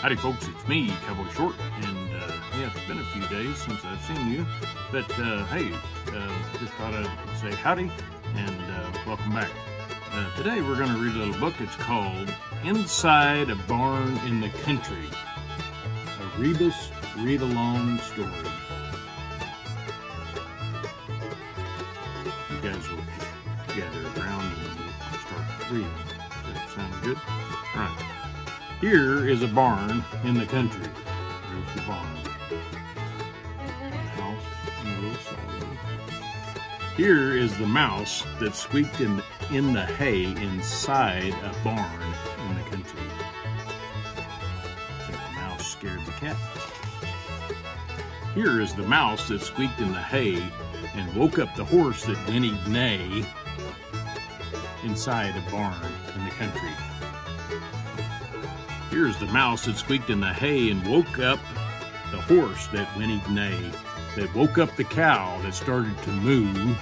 Howdy folks, it's me, Cowboy Short, and uh, yeah, it's been a few days since I've seen you, but uh, hey, uh, just thought I'd say howdy and uh, welcome back. Uh, today we're going to read a little book. It's called Inside a Barn in the Country, a Rebus read-along story. You guys will gather around and start reading. Does that sound good? Here is a barn in the country. There's the barn. House. Here is the mouse that squeaked in in the hay inside a barn in the country. The mouse scared the cat. Here is the mouse that squeaked in the hay and woke up the horse that whinnied neigh inside a barn in the country. Here's the mouse that squeaked in the hay and woke up the horse that whinnied neigh, that woke up the cow that started to moo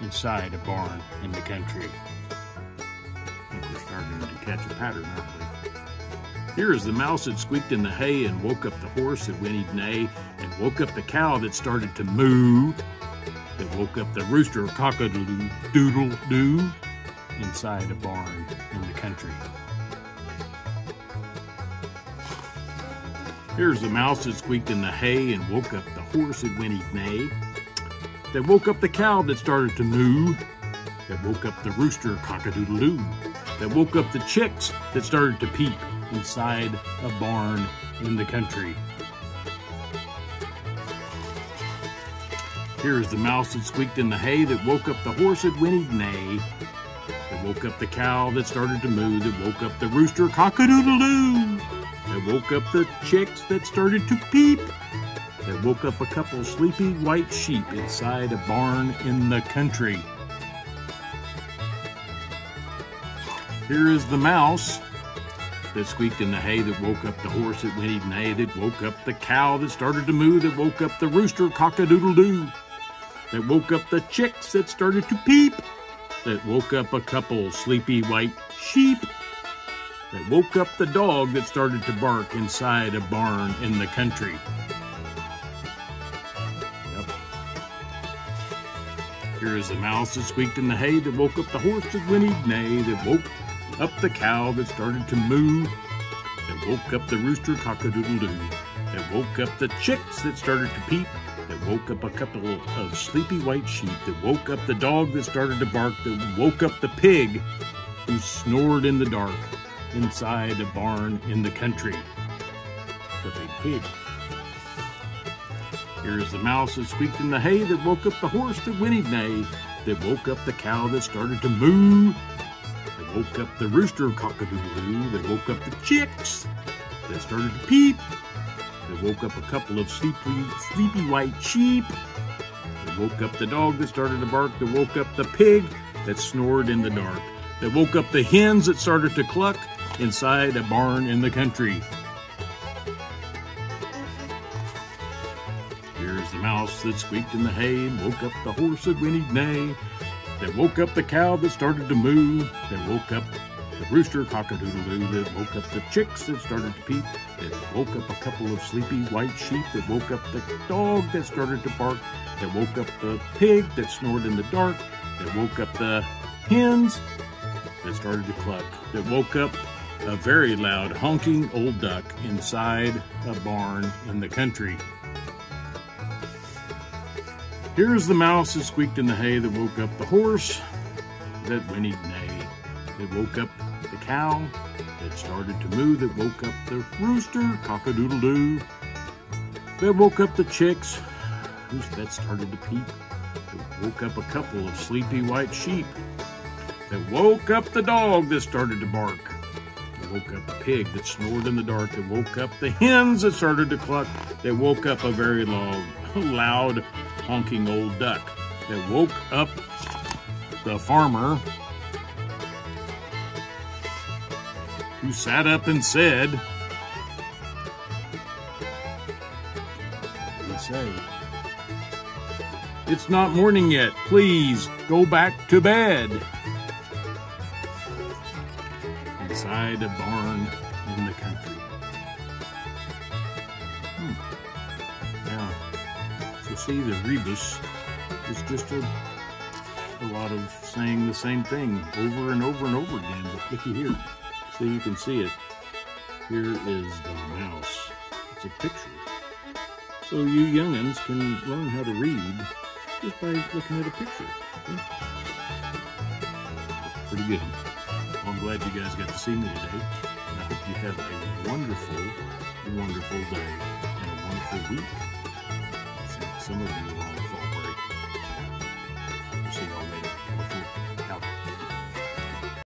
inside a barn in the country. I think we're starting to catch a pattern, aren't we? Here is the mouse that squeaked in the hay and woke up the horse that whinnied neigh, and woke up the cow that started to moo, that woke up the rooster cock-a-doodle-doo inside a barn in the country. Here's the mouse that squeaked in the hay and woke up the horse that whinnied neigh, that woke up the cow that started to moo, that woke up the rooster cock-a-doodle-doo, that woke up the chicks that started to peep inside a barn in the country. Here's the mouse that squeaked in the hay that woke up the horse that whinnied neigh, that woke up the cow that started to moo, that woke up the rooster cock-a-doodle-doo, that woke up the chicks that started to peep, that woke up a couple sleepy white sheep inside a barn in the country. Here is the mouse that squeaked in the hay that woke up the horse that whinnied neigh, that woke up the cow that started to moo, that woke up the rooster cock-a-doodle-doo, that woke up the chicks that started to peep, that woke up a couple sleepy white sheep, that woke up the dog that started to bark inside a barn in the country. Yep. Here is the mouse that squeaked in the hay that woke up the horse that whinnied neigh, that woke up the cow that started to moo, that woke up the rooster cock-a-doodle-doo, that woke up the chicks that started to peep, that woke up a couple of sleepy white sheep, that woke up the dog that started to bark, that woke up the pig who snored in the dark inside a barn in the country. The big pig. Here is the mouse that squeaked in the hay that woke up the horse that whinnied neigh, that woke up the cow that started to moo, that woke up the rooster cock-a-doodle-doo, that woke up the chicks that started to peep, that woke up a couple of sleepy, sleepy white sheep, that woke up the dog that started to bark, that woke up the pig that snored in the dark, that woke up the hens that started to cluck inside a barn in the country. Here's the mouse that squeaked in the hay and woke up the horse that whinnied neigh, that woke up the cow that started to moo, that woke up the rooster cock-a-doodle-doo, that woke up the chicks that started to peep, that woke up a couple of sleepy white sheep, that woke up the dog that started to bark, that woke up the pig that snored in the dark, that woke up the hens that started to cluck, that woke up a very loud honking old duck inside a barn in the country. Here's the mouse that squeaked in the hay that woke up the horse that whinnied neigh, that woke up the cow that started to moo, that woke up the rooster cock-a-doodle-doo, that woke up the chicks whose that started to peep, that woke up a couple of sleepy white sheep, that woke up the dog that started to bark, woke up a pig that snored in the dark, that woke up the hens that started to cluck, that woke up a very loud, loud honking old duck, that woke up the farmer who sat up and said, he say? It's not morning yet. Please go back to bed. Inside a barn in the country. Hmm. Now, so see the rebus is just a, a lot of saying the same thing over and over and over again. But looky here. So you can see it. Here is the mouse. It's a picture. So you youngins can learn how to read just by looking at a picture. Okay? Pretty good. I'm glad you guys got to see me today. And I hope you have a wonderful, wonderful day and a wonderful week. Some of you